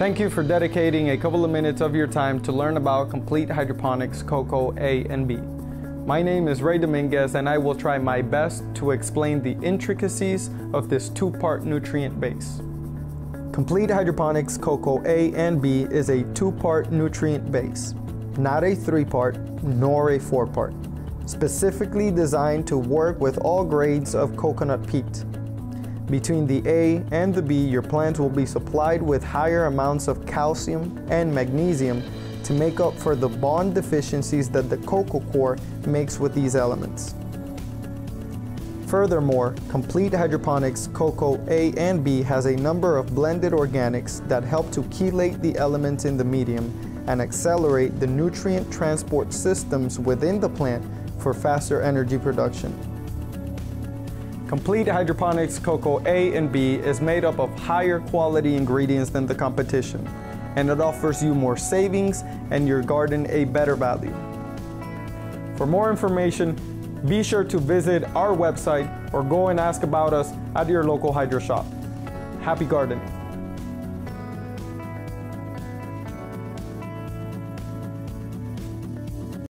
Thank you for dedicating a couple of minutes of your time to learn about Complete Hydroponics Coco A and B. My name is Ray Dominguez and I will try my best to explain the intricacies of this two-part nutrient base. Complete Hydroponics Coco A and B is a two-part nutrient base, not a three-part nor a four-part, specifically designed to work with all grades of coconut peat. Between the A and the B, your plants will be supplied with higher amounts of calcium and magnesium to make up for the bond deficiencies that the coco coir makes with these elements. Furthermore, Complete Hydroponics Coco A and B has a number of blended organics that help to chelate the elements in the medium and accelerate the nutrient transport systems within the plant for faster energy production. Complete Hydroponics Coco A and B is made up of higher quality ingredients than the competition, and it offers you more savings and your garden a better value. For more information, be sure to visit our website or go and ask about us at your local hydro shop. Happy gardening!